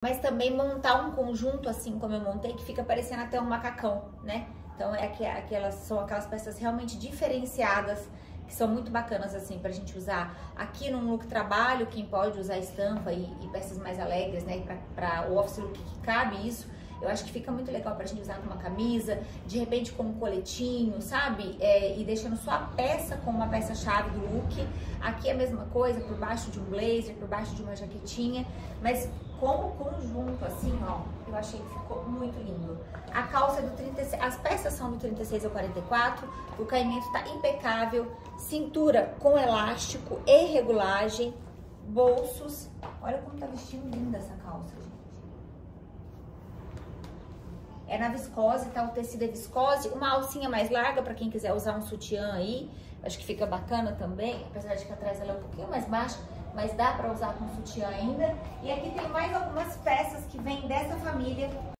mas também montar um conjunto assim como eu montei, que fica parecendo até um macacão, né? Então é aquelas, são aquelas peças realmente diferenciadas, que são muito bacanas assim pra gente usar aqui num look trabalho, quem pode usar estampa e, e peças mais alegres, né? Pra, pra o office look que cabe isso. Eu acho que fica muito legal pra gente usar com uma camisa, de repente com um coletinho, sabe? É, e deixando só a peça como uma peça-chave do look. Aqui é a mesma coisa, por baixo de um blazer, por baixo de uma jaquetinha. Mas como conjunto, assim, ó, eu achei que ficou muito lindo. A calça é do 36, as peças são do 36 ao 44, o caimento tá impecável, cintura com elástico e regulagem, bolsos. Olha como tá vestindo linda essa calça, gente. É na viscose, tá? O tecido é viscose. Uma alcinha mais larga para quem quiser usar um sutiã aí. Acho que fica bacana também. Apesar de que atrás ela é um pouquinho mais baixa, mas dá para usar com sutiã ainda. E aqui tem mais algumas peças que vêm dessa família